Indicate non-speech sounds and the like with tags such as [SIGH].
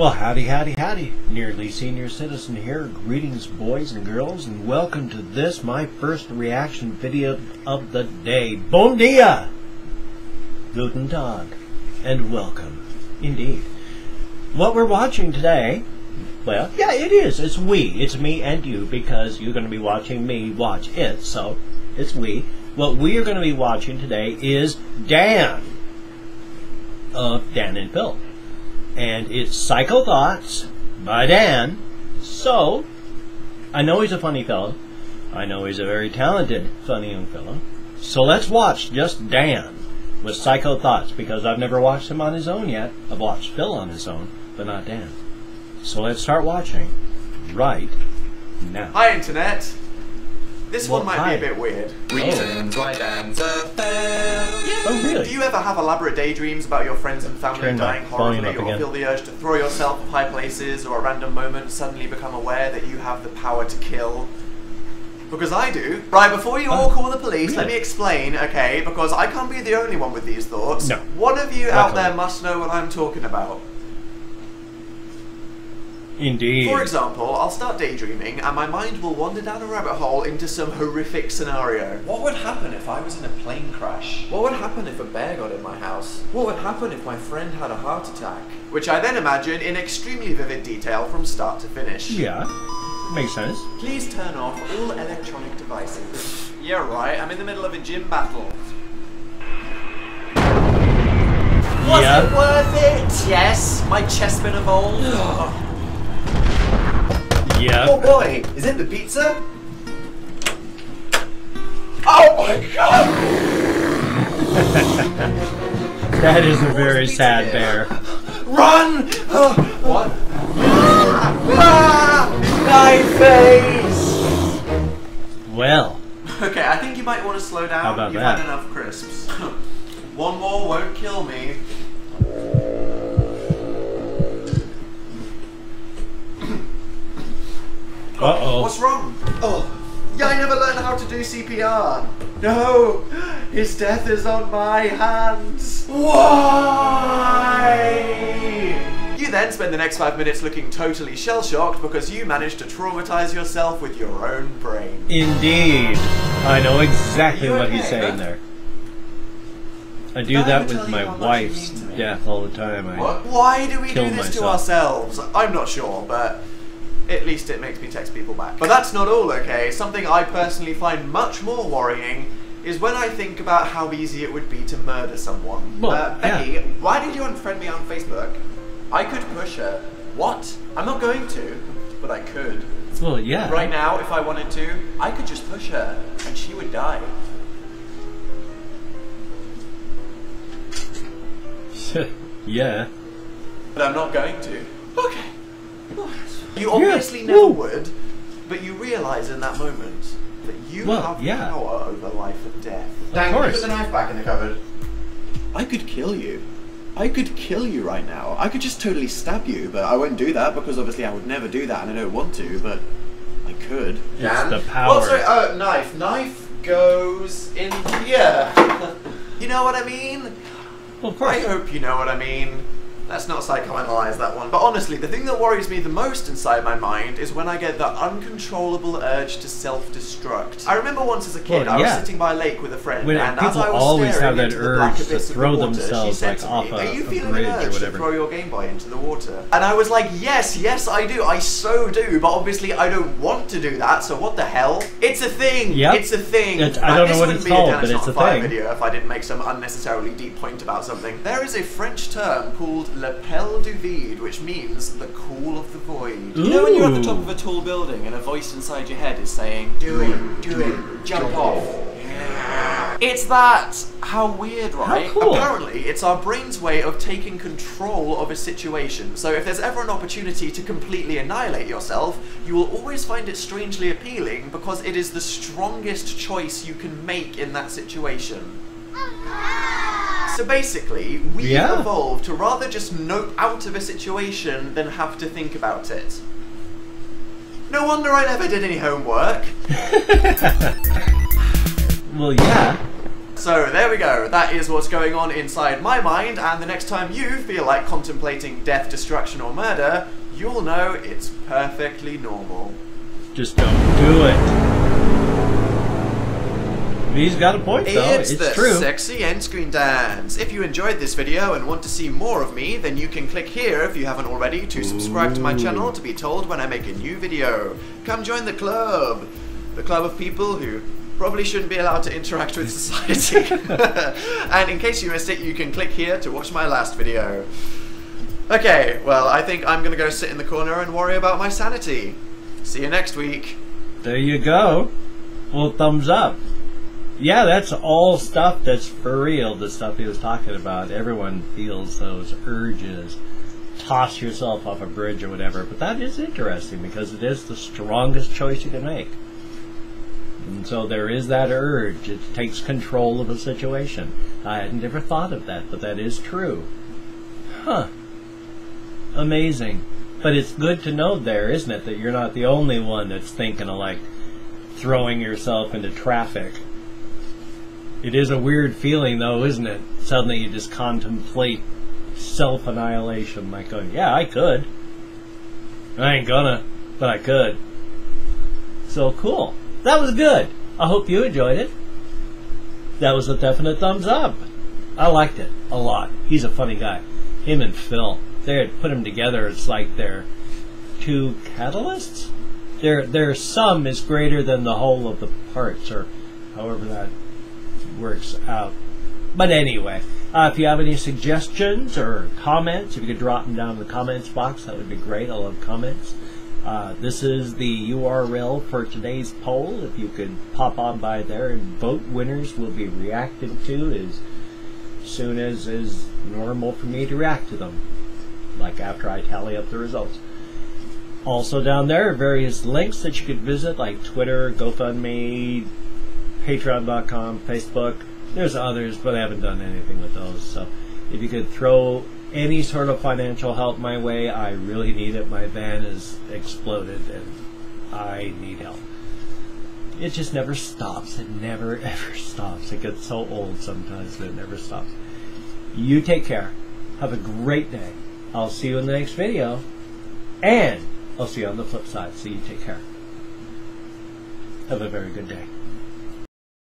Well, howdy, howdy, howdy. Nearly senior citizen here. Greetings, boys and girls, and welcome to this, my first reaction video of the day. Bon dia! Guten Tag, and welcome. Indeed. What we're watching today, well, yeah, it is. It's we. It's me and you, because you're going to be watching me watch it, so it's we. What we are going to be watching today is Dan of Dan and Phil and it's Psycho Thoughts by Dan. So, I know he's a funny fellow. I know he's a very talented, funny young fellow. So let's watch just Dan with Psycho Thoughts because I've never watched him on his own yet. I've watched Phil on his own, but not Dan. So let's start watching right now. Hi, Internet. This Well, one might hi. be a bit weird. Reasons why Dan's a fan. Oh, really? Do you ever have elaborate daydreams about your friends and family Turn dying horribly, up or again. feel the urge to throw yourself off high places, or at random moments suddenly become aware that you have the power to kill? Because I do. Right, before you all Oh, call the police, let me explain, okay? Because I can't be the only one with these thoughts. No. One of you out there must know what I'm talking about. Indeed. For example, I'll start daydreaming, and my mind will wander down a rabbit hole into some horrific scenario. What would happen if I was in a plane crash? What would happen if a bear got in my house? What would happen if my friend had a heart attack? Which I then imagine in extremely vivid detail from start to finish. Yeah, makes sense. Please turn off all electronic devices. yeah, right, I'm in the middle of a gym battle. Was Yeah. it worth it? Yes, my Chespin evolved. oh [GASPS] [SIGHS] Yeah. boy, is it the pizza? Oh my god! [LAUGHS] That is a very sad bear. Run! what? ah! My face! Well, Okay, I think you might want to slow down. How about You've that? had enough crisps. [LAUGHS] One more won't kill me. Uh What's oh. wrong? Oh, yeah, I never learned how to do CPR. No, his death is on my hands. Why? You then spend the next five minutes looking totally shell shocked because you managed to traumatize yourself with your own brain. Indeed. I know exactly You what he's saying there. I do Did that ever with my how much you wife's mean to me? death all the time. I, What? Why do we do this to ourselves? I'm not sure, but at least it makes me text people back. But that's not all, okay? Something I personally find much more worrying is when I think about how easy it would be to murder someone. Well, uh, yeah. Becky, why did you unfriend me on Facebook? I could push her. What? I'm not going to, but I could. Well, yeah. Right now, if I wanted to, I could just push her, and she would die. [LAUGHS] yeah. But I'm not going to. Okay. You Yeah, obviously never woo. would, but you realise in that moment that you Well, have yeah. power over life and death. Dan, you put the knife back in the cupboard. I could kill you. I could kill you right now. I could just totally stab you, but I won't do that because obviously I would never do that and I don't want to, but I could. It's the power. Oh, sorry, uh, knife. Knife goes in here. [LAUGHS] you know what I mean? Well, of I hope you know what I mean. Let's not psychoanalyze that one. But honestly, the thing that worries me the most inside my mind is when I get the uncontrollable urge to self-destruct. I remember once as a kid, Well, I was sitting by a lake with a friend, When and as I was always staring have that into the black urge to abyss of the water, she said like, to me, a- "Are you feeling an urge to throw your Game Boy into the water?" And I was like, "Yes, yes, I do. I so do. But obviously, I don't want to do that. So what the hell? It's a thing. Yep. It's a thing. It's- I don't know what wouldn't it's be a called, but it's on a Fire thing. video if I didn't make some unnecessarily deep point about something. There is a French term called l'appel du vide, which means the call of the void. Ooh. You know when you're at the top of a tall building and a voice inside your head is saying, "Do it, do it, jump off." It's that. How weird, right? cool. Apparently, it's our brain's way of taking control of a situation. So if there's ever an opportunity to completely annihilate yourself, you will always find it strangely appealing because it is the strongest choice you can make in that situation. So basically, we Yeah. evolved to rather just nope out of a situation than have to think about it. No wonder I never did any homework. [LAUGHS] Well, yeah. So there we go. That is what's going on inside my mind, and the next time you feel like contemplating death, destruction, or murder, you'll know it's perfectly normal. Just don't do it. He's got a point, though. It's, It's, the true. sexy end screen dance. If you enjoyed this video and want to see more of me, then you can click here if you haven't already to subscribe to my channel to be told when I make a new video. Come join the club. The club of people who probably shouldn't be allowed to interact with society. [LAUGHS] [LAUGHS] and in case you missed it, you can click here to watch my last video. Okay, well, I think I'm gonna go sit in the corner and worry about my sanity. See you next week. There you go. Well, thumbs up. Yeah, that's all stuff that's for real, the stuff he was talking about. Everyone feels those urges. Toss yourself off a bridge or whatever. But that is interesting because it is the strongest choice you can make. And so there is that urge. It takes control of a situation. I had never thought of that, but that is true. Huh. Amazing. But it's good to know there, isn't it, that you're not the only one that's thinking of like throwing yourself into traffic. It is a weird feeling, though, isn't it? Suddenly you just contemplate self annihilation, like going, yeah, I could. I ain't gonna, but I could. So cool. That was good. I hope you enjoyed it. That was a definite thumbs up. I liked it a lot. He's a funny guy. Him and Phil, they had put them together. It's like they're two catalysts. Their their sum is greater than the whole of the parts, or however that works out. But anyway, uh, if you have any suggestions or comments, if you could drop them down in the comments box, that would be great. I love comments. Uh, this is the URL for today's poll. If you could pop on by there and vote, winners will be reacted to as soon as is normal for me to react to them, like after I tally up the results. Also down there are various links that you could visit, like Twitter, GoFundMe, Patreon.com, Facebook. There's others, but I haven't done anything with those. So if you could throw any sort of financial help my way, I really need it. My van has exploded and I need help. It just never stops. It never [LAUGHS] ever stops. It gets so old sometimes that it never stops. You take care. Have a great day. I'll see you in the next video. And I'll see you on the flip side. So you take care. Have a very good day.